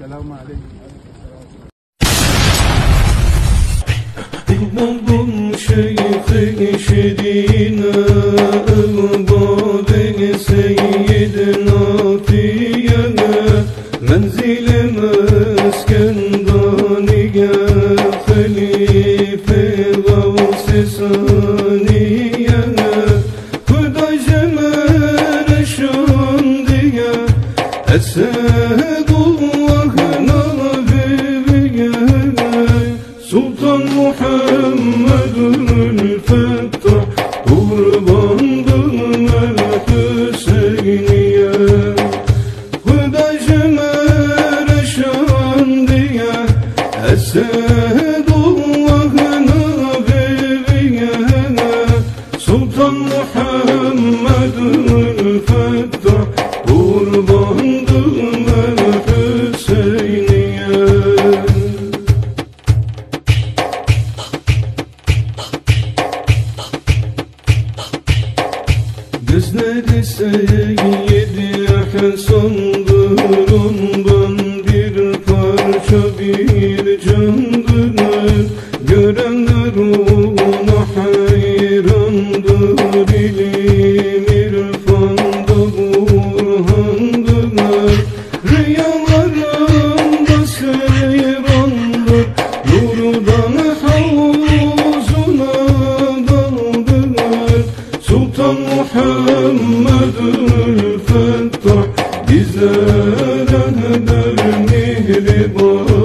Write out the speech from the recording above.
السلام عليكم Buldum şeyhi şedine Ebu beni seyyidin atiyene Menzile mesken daniye Halife gavsi saniyene Hıda cemal Esedullah'ın abiye Sultan Muhammed'ül Fettah Kurbandım el Hüseyniye Hüda Cümer Şandiye Esedullah'ın abiye Sultan Muhammed'ül Fettah Gözleri seyyidi Hasan'dır ondan bir parça bir candır Görenler Sultan Muhammedül Fettah Bize edenler mihribandır